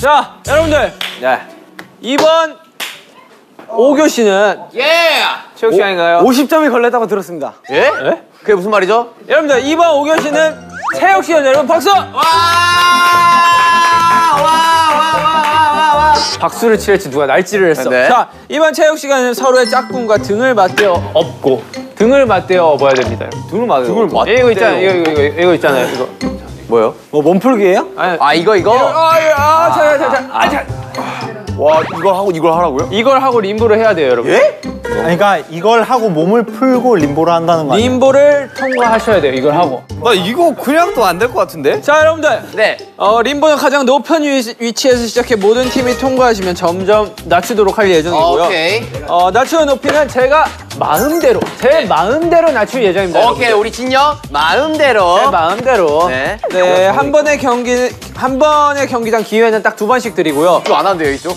자, 여러분들. 네. 이번 5교시는 예! 체육 시간인가요? 50점이 걸렸다고 들었습니다. 예? 그게 무슨 말이죠? 여러분들, 이번 5교시는 체육 시간 여러분 박수! 박수를 칠지 누가 날지를 했어. 네. 자, 이번 체육 시간은 서로의 짝꿍과 등을 맞대어 업고 등을 맞대어 업어야 됩니다. 등을 맞대어. 등을 맞대어. 이거 있잖아요. 이거 이거 이거, 이거 있잖아요. 이거. 뭐요? 뭐 몸풀기예요? 아니, 아, 이거, 이거? 아, 예, 아, 자, 자, 자, 아, 자. 와, 이걸 하고 이걸 하라고요? 이걸 하고 림보를 해야 돼요, 여러분. 예? 그러니까 이걸 하고 몸을 풀고 림보를 한다는 거 아니에요? 림보를 통과하셔야 돼요. 이걸 하고. 나 이거 그냥 또 안 될 것 같은데? 자, 여러분들. 네. 어, 림보는 가장 높은 위, 위치에서 시작해 모든 팀이 통과하시면 점점 낮추도록 할 예정이고요. 오케이. 어, 낮추는 높이는 제가 마음대로, 제 마음대로 낮출 예정입니다. 오케이, 우리 진영 마음대로. 제 마음대로. 네. 네, 한 번의 경기 한 번의 경기당 기회는 딱 두 번씩 드리고요. 이거 안 한대요, 이쪽?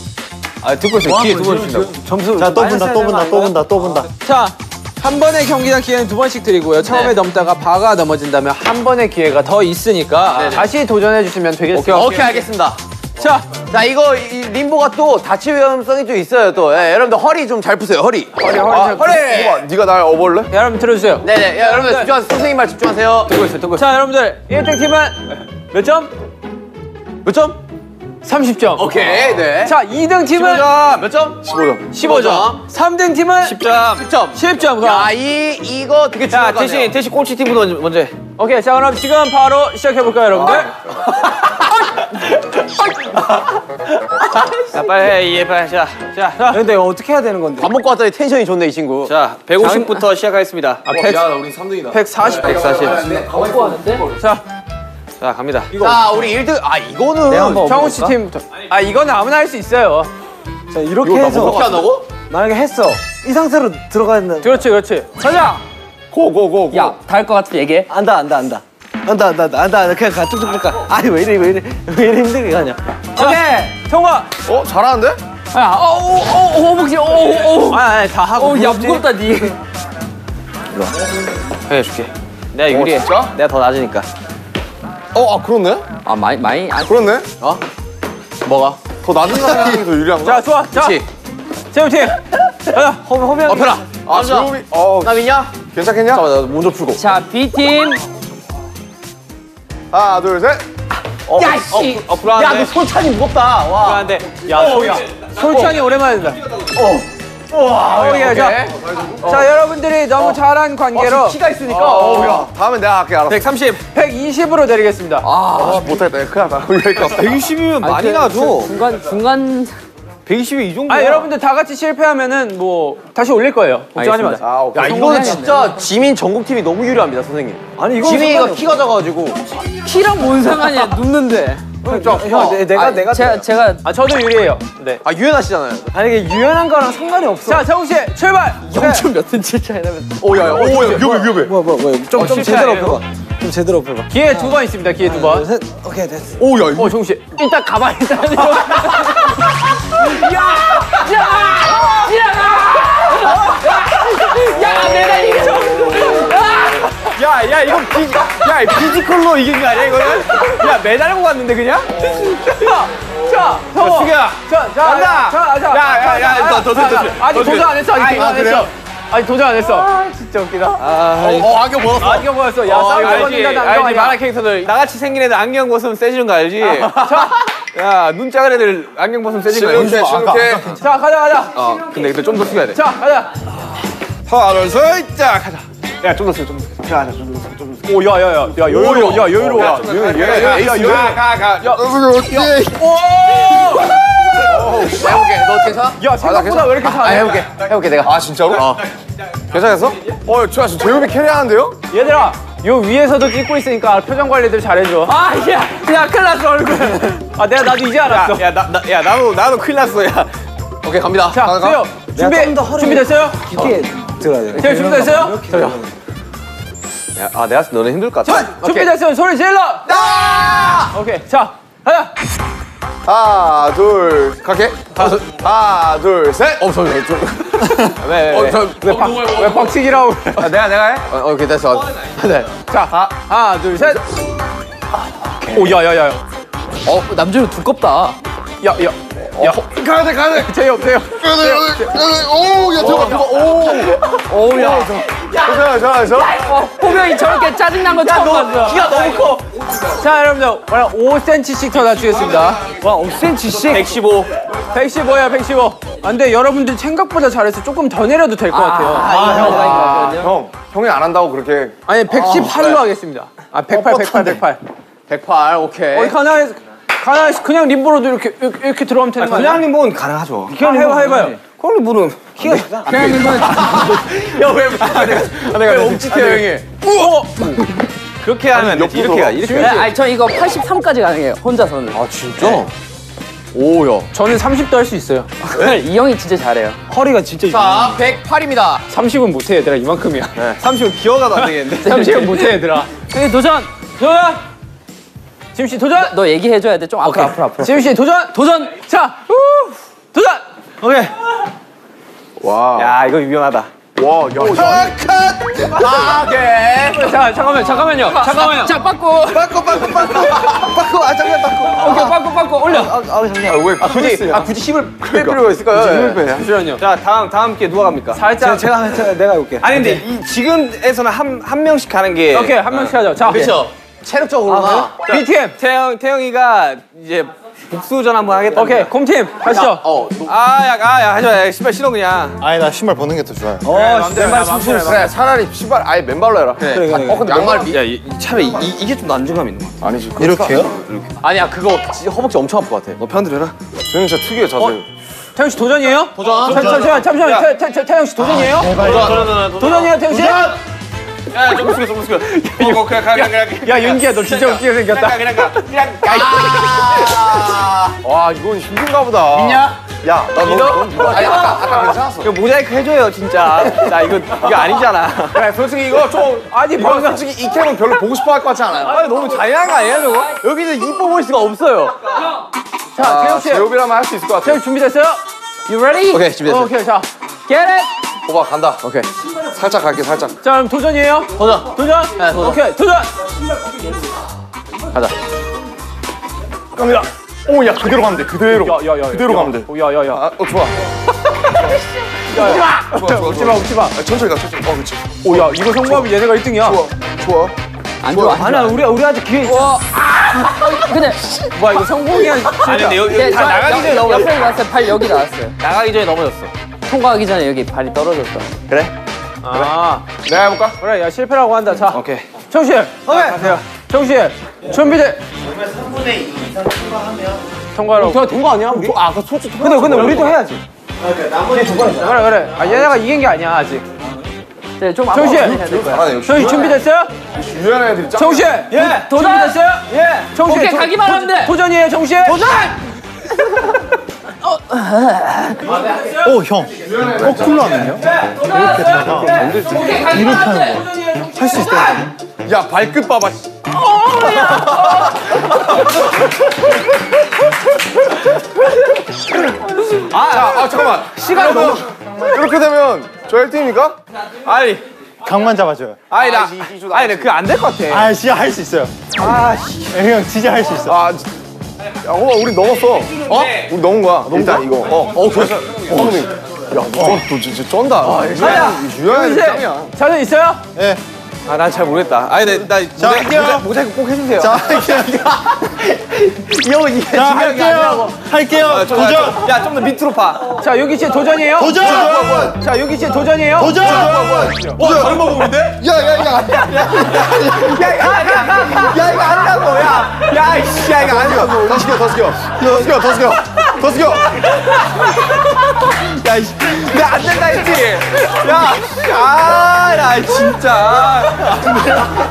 아, 듣고 있어요. 기회 두번 준다고. 점수 자, 또 본다, 또 본다, 또 본다, 또 본다. 자, 한 번의 경기당 기회는 두 번씩 드리고요. 처음에 네. 넘다가 바가 넘어진다면 한 번의 기회가 더 있으니까 네네. 다시 도전해 주시면 되겠습니다. 오케이, 알겠습니다. 자, 자, 이거 이 림보가 또 다칠 위험성이 좀 있어요, 또. 예, 여러분들 허리 좀 잘 푸세요, 허리. 허리, 허리. 아, 잘 허리! 네가 날 업을래? 여러분 들어주세요. 네네, 야, 여러분들 집중하세요. 선생님 말 집중하세요. 듣고 있어요, 듣고 있어요. 자, 여러분들 1등 팀은 몇 점? 몇 점? 30점. 오케이, 네. 자, 2등 팀은 몇 점? 15점 15점. 3등 팀은 10점. 10점. 10점. 야, 이, 이거 되게 거 대신, 대신 꼴찌 팀부터 먼저 해. 오케이, 자, 그럼 지금 바로 시작해 볼까요, 여러분들? 자, 빨리 해, 이해 빨리. 자, 자, 자. 근데 어떻게 해야 되는 건데? 밥 먹고 왔더니 텐션이 좋네, 이 친구. 자, 150부터 시작하겠습니다. 아, 100, 야 우리 3등이다 140. 140. 자, 자, 갑니다. 자, 우리 1등. 아, 이거는. 정우 씨 팀부터. 아, 이거는 아무나 할 수 있어요. 자, 이렇게 해서 어떻게 한다고? 만약에 했어. 이 상태로 들어가야 된다. 그렇지, 그렇지. 가자! 고 고 고 고. 다할 것 같으면 얘기해. 안다, 안다, 안다. 안다, 안다, 안다, 안다, 안다. 그냥 가, 쭉쭉 가. 아니, 왜 이래, 왜 이래. 왜 이래 힘들게 가냐. 오케이! 통과! 어? 잘하는데? 야, 어, 오, 오, 오, 허벅지, 오, 오, 오. 아, 아니, 다 하고. 어, 야? 무겁다, 니. 해줄게. 내가 유리해. 진짜? 내가 더 낮으니까. 어? 아 그렇네? 아, 많이, 많이. 아, 그렇네? 어? 뭐가? 더 낮은 사람이 더 유리한 거야? 자, 좋아. 자, 그렇지. 재우 팀. 가자, 허, 허병. 어, 편아. 아. 조용히 어나 믿냐? 괜찮겠냐? 잠깐만, 나 먼저 풀고. 자, B팀. 하나 둘 셋 야, 씨. 어, 불안한데? 야, 너 손찬이 무겁다. 와. 불안한데. 야, 소, 야. 솔찬이 오랜만에 된다. 어. 와, 오케이. 자, 자, 여러분들이 너무 잘한 관계로 키가 있으니까. 어, 야. 야 다음에 내가 할게 알았어 130, 120으로 드리겠습니다. 아 못하겠다 큰일 났다 여기까지 왔다 120이면 많이 나죠. 중간 중간 120이 이 정도. 아, 여러분들 다 같이 실패하면은 뭐 다시 올릴 거예요. 걱정하지 마세요. 아 오케이 야, 이거는 진짜 지민 전국팀이 너무 유리합니다, 선생님. 아니, 이건 지민이가 상관이 키가 작아가지고. 키랑 뭔 상관이야 눕는데 형, 내, 내가, 내가. 제가 제가 아, 저도 유리해요. 네. 아, 유연하시잖아요. 아니, 이게 유연한 거랑 상관이 없어. 자, 정우 씨, 출발! 0점 몇 센치 차이 나면. 오, 야, 야, 오, 야, 위험해, 위험해. 뭐야, 뭐야, 뭐야. 좀, 좀 실패 제대로? 펴봐. 좀 제대로 펴봐. 기회 두번 있습니다. 기회 두 번. 셋. 오케이, 됐어. 오, 야, 이거. 어, 정우 씨. 일단 가만히 있다. 야, 야, 이거 비, 야, physical로 이긴 거 아니야, 이거는? 야, 매달고 갔는데, 그냥? 자, 성호. 수기야. 자, 자, 간다. 자, 자. 야, 야, 야, 자, 더, 더, 자, 더, 자, 더. 아직 더, 도전 더. 안 했어. 아직 아, 도전 안 그래요? 했어. 아직 도전 안 했어. 진짜 웃기다. 어, 안경 벗었어. 안경 보였어. 야, 어, 싸움? 벗는다는 안경? 아니야. 만화 캐릭터들 나같이 생긴 애들 안경 벗으면 세지는 거 알지? 야, 눈 작은 애들 안경 벗으면 세지는 거 알지? 실룩해 실룩해 자, 가자, 가자. 어, 근데 근데 좀 더 숙여야 돼. 자, 가자. 셋, 자, 가자. 야, 좀 더 숙여, 좀더 숙여. 자, 좀더 숙여, 좀더 숙여. 오, 야, 야, 야. 야, 여유로워. 야, 여유로워. 야, 야, 야, 야, 가, 가. 야, 해볼게. 너 괜찮아? 야, 생각보다 왜 이렇게 아, 잘해? 해볼게. 해볼게, 내가. 아 진짜로? 괜찮았어? 어 좋아 지금 재욱이 캐리하는데요? 얘들아, 요 위에서도 찍고 있으니까 표정 관리들 잘해줘. 아, 야, 야, 큰일 났어, 얼굴. 아, 내가 나도 이제 알았어. 야, 나, 나, 야, 나도, 나도 큰일 났어, 야. 오케이, 갑니다. 자, 가자. 수요. 준비, 준비됐어요? 깊게 들어야 돼. 재우 준비됐어요? 야, 아, 내가 너는 힘들 것 같아. 준비됐으면 소리 질러! 오케이, 자, 가자! 하나 둘 갈게 하나 둘 셋 어, 저, 저, 저. 왜, 왜, 어, 왜? 저. 왜, 박, 왜 박치기라고 그래? 아, 내가, 내가 해? 어, 어, 오케이, 됐어. 네. 자, 하, 하나, 둘, 셋. 오, 야, 야, 야. 어 남자는 두껍다 야, 야. 야, 가야 돼, 가야 돼. 재요, 재요. 가야 돼, 가야 돼. 돼. 오, 야, 대박, 대박. 오. 오우, 야. 괜찮아, 괜찮아, 괜찮아. 호명이 저렇게 짜증난 거 처음 봤어. 키가 너무 커. 자, 여러분들, 오늘 5cm씩 더 낮추겠습니다. 와 5cm씩 115 115야, 115. 아, 근데 여러분들 생각보다 잘해서 조금 더 내려도 될 것 같아요. 아, 형, 형이 안 한다고 그렇게. 아니, 118로 하겠습니다. 아, 108, 108, 108. 108 오케이. 어디 가나에서, 가나에서 그냥 림보로도 이렇게, 이렇게, 이렇게 들어가면 되는 거 아니야? 그냥 림보는 가능하죠 아, 해봐, 해봐요. 그럼 림보는 키가 그냥 림보는. 야, 왜, 아, 내가, 내가 옴짓해요, 형이. 우와! 그렇게 하면 안 되지 이렇게 가 이렇게 네, 아니 저 이거 83까지 가능해요. 혼자서는. 아 진짜? 오야. 저는 30도 할 수 있어요. 이 형이 진짜 잘해요. 허리가 진짜 자 108입니다. 30은 못해, 얘들아. 이만큼이야. 30은 기어가도 안 되겠는데 30은 못해, 얘들아. 형이 도전. 도전! 지금 씨 도전! 너 얘기해 줘야 돼. 좀 앞으로 앞으로 앞으로. 지금 씨 도전! 도전! 자, 후! 도전! 오케이 와. 야 이거 위험하다 와, 야. 아 오케이. 자, 잠깐만, 잠깐만요. 잠깐만요. 자 빠꾸. 빠꾸, 빠꾸, 빠꾸. 빠꾸, 아, 잠깐, 빠꾸. 오케이, 빠꾸, 빠꾸, 올려. 아, 왜 굳이, 아 굳이 힘을 뺄 필요가 있을까요? 예. 잠시만요. 자 다음 다음 게 누가 갑니까? 살짝. 제가, 제가 내가 해볼게 아니 근데 이, 지금에서는 한, 한 명씩 가는 게 오케이, 한 명씩 하죠. 자, 그렇죠. 체력적으로나. BTM. 태영, 태영이가 이제 복수전 한번 하겠다 오케이, 곰팀. 가시죠. 어. 아야 아야 하지 마 신발 신어 그냥 아니 나 신발 벗는 게 더 좋아요. 어 맨발 삼촌 그래, 차라리 신발 아예 맨발로 해라. 그래, 그래, 그래. 어, 근데 양말 미. 야, 이, 이 차라리 이, 이, 이게 좀 난중감 있는 거 같아. 아니지. 이렇게요? 아니야 그거 진짜 허벅지 엄청 아플 것 같아. 너 편들 해라. 저는 진짜 특유의 자세. 태영 씨 도전이에요? 도전. 잠시만, 잠시만. 태- 태- 태- 태영 씨 도전이에요? 도전이에요, 태영 씨? 야, 조금 숙여, 조금 숙여. 어, 그냥 가, 그냥 가, 그냥 야, 윤기야, 너 진짜 웃기게 생겼다. 가, 그냥 가, 그냥 가. 와, 이건 힘든가 보다. 있냐? 야, 나 너, 너, 너, 아니, 아까, 아까 괜찮았어. 이거 모자이크 해줘요, 진짜. 나 이거 이거 아니잖아. 그래, 솔직히 이거 좀, 아니, 이거 방금. 솔직히 이 캠은 별로 보고 싶어 할 것 같지 않아요? 아, 너무 잔인한 거 아니야, 저거? 여기는 이뻐 보일 수가 없어요. 자, 아, 태영 씨. 제협이라면 할 수 있을 것 같아. 씨 준비됐어요? You ready? 오케이 준비됐어. 오케이, 자. Get it. 오빠 간다. 오케이. 살짝 갈게, 살짝. 자, 그럼 도전이에요? 도전. 도전? 네, 도전. 오케이, 도전! 가자. 갑니다. 오, 야, 그대로 가면 돼, 그대로. 야, 야, 야. 그대로 가면 돼. 오, 야, 야, 야. 아, 어, 좋아. 좋아, 좋아, 웃지 마, 웃지 마. 아, 천천히 가, 천천히. 어, 그렇지. 오, 야, 이거 성공하면 얘네가 1등이야. 좋아, 좋아. 안 좋아. 안 좋아. 아니야, 우리 우리한테 기회 있어. 근데 뭐야, 이거 성공이야. 아니, 근데 여기 네, 다저 나가기 전에 옆- 넘어졌어. 옆에 나왔어요. 발 여기 나왔어요. 나가기 전에 넘어졌어. 통과하기 전에 여기 발이 떨어졌어. 아, 내가 해볼까? 그래, 야, 실패라고 한다. 자, 오케이. 정씨 오케이. 가세요. 정씨 준비돼. 3분의 2 이상 통과하면. 통과라고. 된거 아니야 우리? 아그 솔직히. 근데 근데 우리도 해야지. 그래, 그래. 아, 얘네가 이긴 게 아니야, 아직. 네, 좀. 잘하네, 역시. 정씨 준비됐어요? 유연한 애들이 짱. 정씨 예. 도전! 준비됐어요? 예. 정씨 오케이, 가기만 하면 돼. 도전이에요, 정씨 도전! 어 형. 거꾸로 하면요? 이렇게 하는 거. 할수 있다니까. 야, 발끝 봐봐. 씨. 아, 자, 아, 잠깐만. 시간이 너무. 이렇게 되면 저 1등입니까? 아니, 각만 잡아줘요. 아니 나, 아니 나 그거 안될 것 같아. 아 진짜 할 수 있어요. 아 씨. 형 진짜 할 수 있어. 아, 지- 야, 호바, 우리 넘었어. 어? 우리 넘은 거야. 일단 이거. 어, 어, 그래서. 어, 형님. 야, 너, 너 진짜 쩐다. 아, 유연한 애들 짱이야. 자전 있어요? 예. 아, 난 잘 모르겠다. 아니, 나, 나 자, 모자, 모자이크 꼭 해주세요. 자 요. 형 이게 자 중요한 게 할게요. 아니라고. 할게요. 아, 좀- 도전. 야, 좀 더 밑으로 봐. 자, 여기 씨 도전이에요? 도전. 자, 여기 씨 도전이에요? 도전. 어, 다른 방법인데? 야, 야, 이거 아니야. 야, 이거 아니라고, 야. 야, 이씨, 야, 이거 아니라고. 더 숙여, 더 숙여. 더 숙여, 더 숙여. 더 숙여. 야, 이씨. 내가 안 된다 했지? 야, 아, 나 진짜.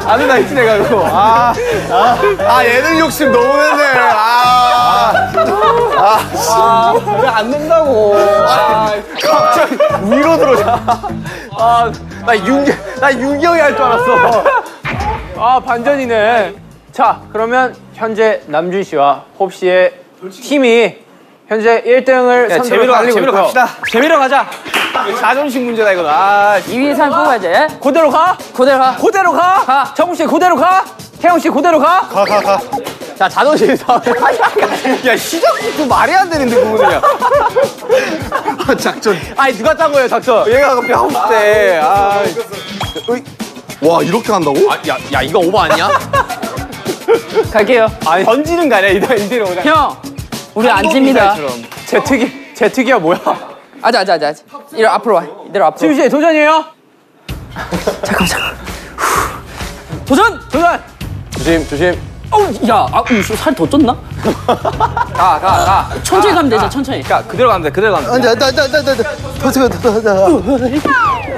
안 된다 했지, 내가 그거. 아, 아, 예능 욕심 너무 냈네. 아. 왜안 된다고. 아, 갑자기 위로 들어져. 아, 나 윤기 나 윤기 형이 할 줄 알았어. 아, 반전이네. 자, 그러면 현재 남준 씨와 홉 씨의 팀이 현재 1등을 야, 재미로, 가, 달리고 재미로 있고요. 갑시다. 재미로 가자. 자존심 문제다, 이거. 아, 2위 산 뽑아야지. 그대로 가? 그대로 가. 그대로 가? 가. 정우 씨 그대로 가? 태영 씨 그대로 가? 가 가 가. 자, 자존심 싸움. 야 시작부터 말이 안 되는데 그거는. 작전. 아니, 누가 짠 거예요, 작전? 얘가 갑자기 하고 싶대. 아. 와 이렇게 한다고? 아, 야, 야, 이거 오버 아니야? 갈게요. 아니, 던지는 거 아니야, 이대- 이대로 그냥. 형, 우리 안 집니다. 제 특이 제 특이야 뭐야? 아자, 아자, 아자. 이리 앞으로 와. 이대로 앞으로. 지우 씨 도전이에요? 잠깐, 잠깐. 도전! 도전. 조심, 조심. 어우, 야, 아, 음, 살더 쪘나? 가, 가, 가. 천천히 가면 되죠, 천천히. 가, 그대로 가면 돼, 그대로 가면 돼. 안 돼 안 돼 안 돼 안돼 안돼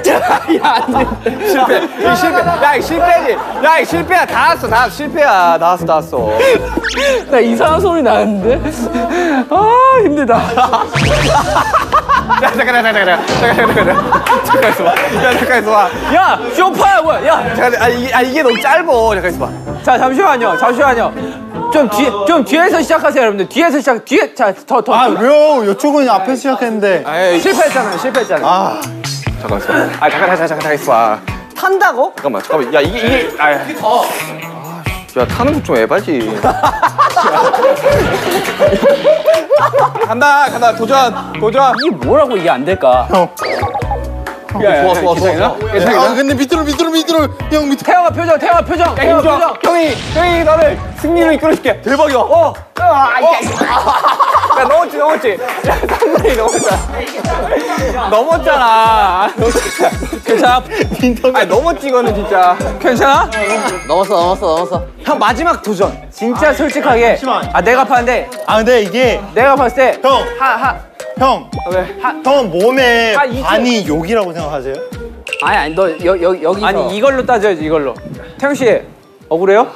야, 안 돼. 실패. 이 실패. 야, 이 실패지. 야, 이 실패야. 다 왔어, 다 왔어. 실패야. 다 왔어, 다 왔어. 나 이상한 소리 나는데? 아, 힘들다. 야, 잠깐, 잠깐, 잠깐, 잠깐, 잠깐, 잠깐. 잠깐 있어봐. 야, 잠깐 있어봐. 야 쇼파야 뭐야? 야. 잠깐, 아, 이게, 아, 이게 너무 짧어. 잠깐 있어봐. 자 잠시만요. 잠시만요. 좀 뒤, 좀 뒤에서 시작하세요, 여러분들. 뒤에서 시작. 뒤에, 자, 더, 더. 아 왜요? 이쪽은 앞에서 시작했는데. 에이, 실패했잖아요, 실패했잖아요. 아 잠깐 있어봐. 아, 잠깐, 잠깐, 잠깐, 잠깐 있어봐. 탄다고? 잠깐만, 잠깐만. 야, 이게, 이게, 아, 야. 야, 타는 거좀 에바지. 간다, 간다. 도전, 도전. 이게 뭐라고 이게 안 될까? 형. 야, 좋아, 좋아, 좋아. 아 근데 밑으로 밑으로 밑으로 형 밑으로 태영아 표정, 태영아 표정, 태영아 힘 표정. 줘. 형이, 형이 너를 승리로 이끌어줄게. 대박이다. 어. 아, 야, 야, 넘었지, 넘었지. 야, 상당히 넘었잖아. 넘었잖아. 괜찮아? 아니, 넘었지, 이거는 진짜. 괜찮아? 넘었어, 넘었어, 넘었어. 형, 마지막 도전. 진짜 솔직하게. 잠시만. 아 내가 봤는데, 아 근데 이게 내가 봤을 때. 형. 하, 하. 형. 왜? 형 몸에 아, 이쪽. 반이 욕이라고 생각하세요? 아니, 아니, 너, 여, 여, 여기서. 아니 이걸로 따져야지 이걸로. 태영 씨 억울해요?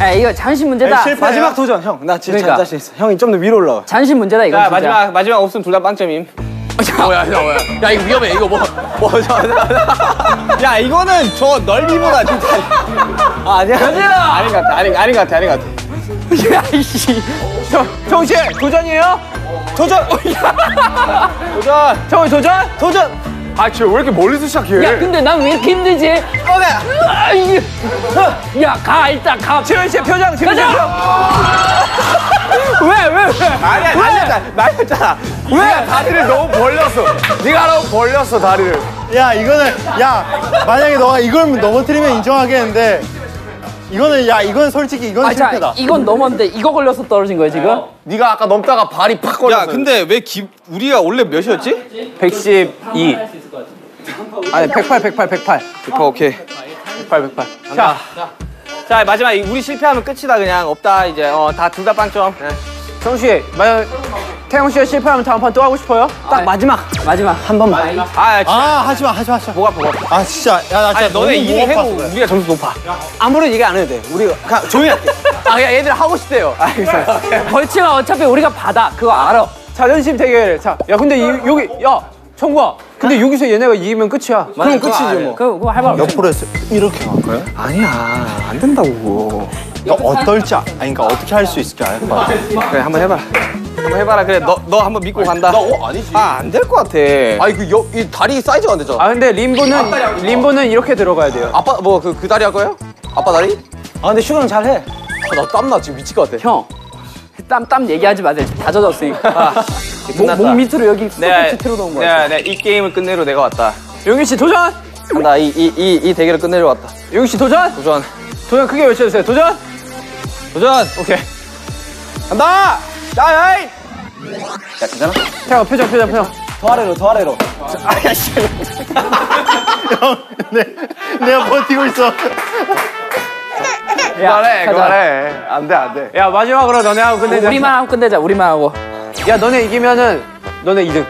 야, 이거 잔심 문제다. 실패. 마지막 도전, 형. 나 진짜 그러니까. 자신 있어. 형이 좀 더 위로 올라와. 잔심 문제다, 이거. 자, 진짜. 마지막, 마지막 없으면 둘 다 빵점임. 뭐야, 야, 뭐야. 야, 이거 위험해. 이거 뭐, 뭐, 저, 야, 이거는 저 넓이보다 진짜. 아, 아니야. 아닌 것 같아, 아닌, 아닌 것 같아, 아닌 것 같아. 야, 이씨. 정, 정우 씨 도전이에요? 도전! 도전! 정우 도전? 도전! 아, 쟤왜 이렇게 멀리서 시작해? 야, 근데 난 왜 이렇게 힘들지? 아, 이게. 야, 가, 일단 가. 지훈 씨 표정, 지훈 씨! 표정. 왜, 왜, 왜? 아니야, 날렸잖아. 날렸잖아. 왜? 다리를 너무 벌렸어. 네가 너무 벌렸어, 다리를. 야 이거는 야 만약에 너가 이걸 넘어뜨리면 인정하겠는데 이거는 야 이건 솔직히 이건 아, 자, 실패다. 이건 넘었는데 이거 걸려서 떨어진 거야, 지금? 네가 아까 넘다가 발이 팍 걸렸어. 야, 근데 왜 기, 우리가 원래 몇이었지? 112. 아니 108, 108, 108. 어, 오케이. 108, 108. 자, 자, 마지막 우리 실패하면 끝이다 그냥 없다 이제 어 다 둘 다 빵점. 정우 씨, 만약 태영 씨가 실패하면 다음 판 또 하고 싶어요? 딱 마지막 마지막 한 번만. 아, 진짜 아 하지마 하지마 하지마. 목 아파 목 아파. 아 진짜 야 나 진짜 아니 너네 너무 이기게 해도 목 아팠어. 우리가 점수 높아. 아무런 얘기 안 해도 돼. 우리가 그냥 조용히 할게. 아, 야, 얘들 하고 싶대요. 알겠어. 벌칙은 어차피 우리가 받아. 그거 알아. 자존심 대결. 자, 야 근데 이, 여기 야 청구야. 근데 여기서 얘네가 이기면 끝이야. 그럼 끝이지 뭐. 그거, 그거 할말 없어. 옆으로 해서 이렇게 갈까요? 아니야 안 된다고. 너 어떨지 아- 아니 그러니까 어떻게 할 수 있을지 알것 같아. 그래 한번 해봐라. 한번 해봐라. 그래 너 너 한번 믿고 간다. 나, 어, 아니지. 아 안 될 것 같아. 아니, 그, 여, 이 다리 사이즈가 안 되잖아. 아 근데 림보는 림보는 이렇게 들어가야 돼요. 아빠, 뭐, 그, 그 다리 할 거예요? 아빠 다리? 아 근데 슈가는 잘해. 아, 나 땀나. 지금 미칠 것 같아. 형. 땀, 땀 얘기하지 마세요. 다 젖었으니까. 목, 끝났다. 목 밑으로 여기 내가 손끝이 틀어 놓은 거야. 내가, 내가 이 게임을 끝내러 내가 왔다. 용희 씨 도전. 간다 이 이 이 이 대결을 끝내러 왔다. 용희 씨 도전. 도전. 도전 크게 외쳐주세요. 도전. 도전. 오케이. 간다. 야 야이. 야 괜찮아? 태영 표정, 표정, 표정. 더 아래로 더 아래로. 형, 내, 내가 버티고 있어. 그만해 가자. 그만해. 안 돼 안 돼. 야 마지막으로 너네 하고 끝내자. 우리만 하고 끝내자. 우리만 하고. 야 너네 이기면은 너네 2등.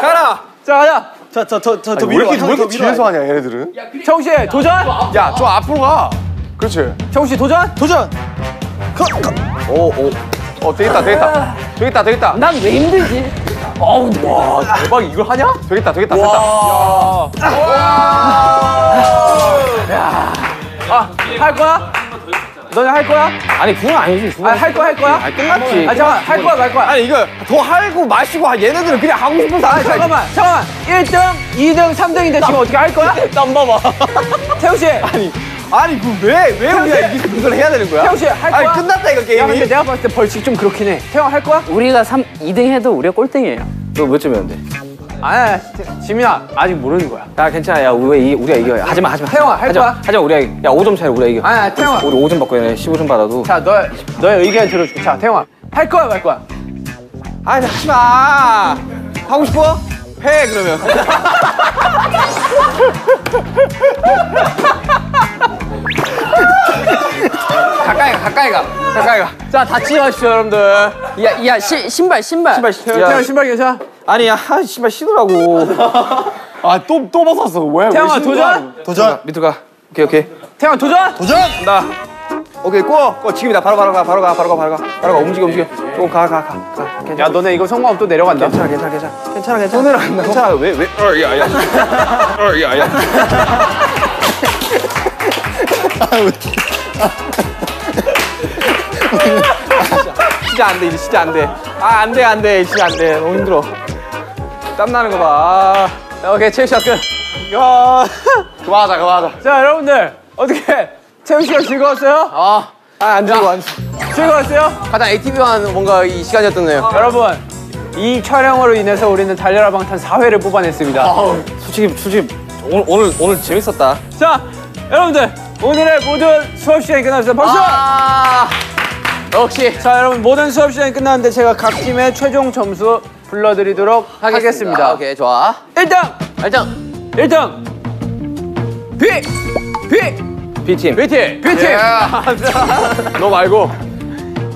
가라. 자 가자. 저저 저저 왜 이렇게, 왜 이렇게 뒤에서 하냐 얘네들은? 정우 씨 도전. 야 저 앞으로 가 그렇지 정우 씨 도전. 도전 오오 어 되겠다 되겠다 되겠다 되겠다 난 왜 힘들지? 어우, 와 대박 이걸 하냐? 되겠다 되겠다 됐다 할 거야? 너네 할 거야? 아니 그건 아니지. 그건 아 할 거야 할 거야? 아니, 끝났지. 아 잠깐 할 거야 말 거야? 아니 이거 더 할고 마시고 아, 얘네들은 그냥 하고 싶은 아 사람. 잠깐만 잠깐만 1등, 2등, 3등인데 지금 어떻게 할 거야? 땀 봐봐. 태우 씨. 아니 아니 그왜왜 우리가 이- 이걸 해야 되는 거야? 태영 씨할 거야? 아니 끝났다 이거 야 게임이. 근데 내가 봤을 때 벌칙 좀 그렇긴 해. 태영 할 거야? 우리가 3, 2등 해도 우리가 꼴등이에요. 너몇 점이었는데? 아니야 지민아 아직 모르는 거야. 야 괜찮아 야 우리 우리가 이겨 하지마 하지마 태영아, 할 하지마, 거야? 하지마 우리가. 야 5점 차이 우리가 이겨 아니야 태영아. 우리 5점 받고 얘네 15점 받아도 자 너, 너의 의견 들어줄게. 자 태영아 할 거야 말 거야? 아니 하지마 하고 싶어? 해 그러면 가까이 가. 가까이 가. 가자 다치지 마십시오 여러분들. 야, 야, 시, 신발, 신발. 신발 야, 태영 신발 괜찮아? 아니 야 아, 신발 신으라고. 아 또 또 벗었어. 왜? 태영아 도전? 도전. 밑으로 가. 오케이 오케이. 태영아 도전? 도전! 나. 오케이 꼬 꼬 지금이다. 바로 바로 가 바로 가 바로 가 바로 가. 바로 가. 움직여 움직여. 조금 가 가 가 가, 야 너네 이거 성공하면 또 내려간다. 괜찮아 괜찮아 괜찮아. 괜찮아 괜찮아. 손을 안 괜찮아. 왜 왜? 어 야 야. 어 야 야 진짜 안 돼 이제 진짜 안 돼 아 안 돼 안 돼 진짜 안 돼 너무 힘들어 땀 나는 거봐 자, 오케이 체크샷 끝. 야 그만하자 그만하자. 자 여러분들 어떻게 씨가 즐거웠어요? 아 아안 들고 안 즐거웠어요? 가장 ATV한 뭔가 이 시간이었네요. 여러분 이 촬영으로 인해서 우리는 달려라 방탄 4회를 뽑아냈습니다. 솔직히 솔직히 오늘 오늘 오늘 재밌었다 자 여러분들 오늘의 모든 수업 시간이 끝났습니다. 박수! 아 역시 자 여러분 모든 수업 시간이 끝났는데 제가 각 팀의 최종 점수 불러드리도록 하겠습니다. 오케이 좋아. 1등! 일단 1등! B! B! B팀 B팀! B팀! 너 말고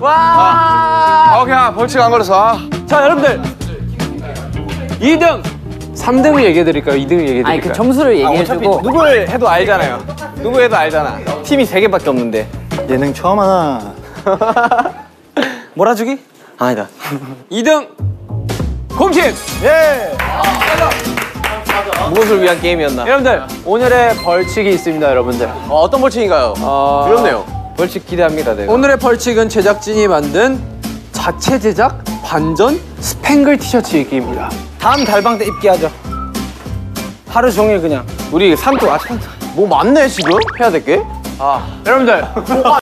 와. 아 오케이 아, 벌칙 안 걸려서. 아. 자 여러분들 2등! 3등을 얘기해 드릴까요? 2등을 얘기해 드릴까요? 아니, 그 점수를 어차피 얘기해 주고. 누굴 해도 알잖아요 누구 해도 알잖아 팀이 세 개밖에 없는데 예능 처음 하나 몰아주기? 아니다 2등! 곰팀! 무엇을 위한 게임이었나 여러분들 오늘의 벌칙이 있습니다 여러분들 어, 어떤 벌칙인가요? 어, 두렵네요. 벌칙 기대합니다 내가 오늘의 벌칙은 제작진이 만든 자체 제작 반전 스팽글 티셔츠 입기입니다 다음 달방 때 입기 하죠 하루 종일 그냥 우리 산토 아 산토 뭐 많네 지금 해야 될 게. 여러분들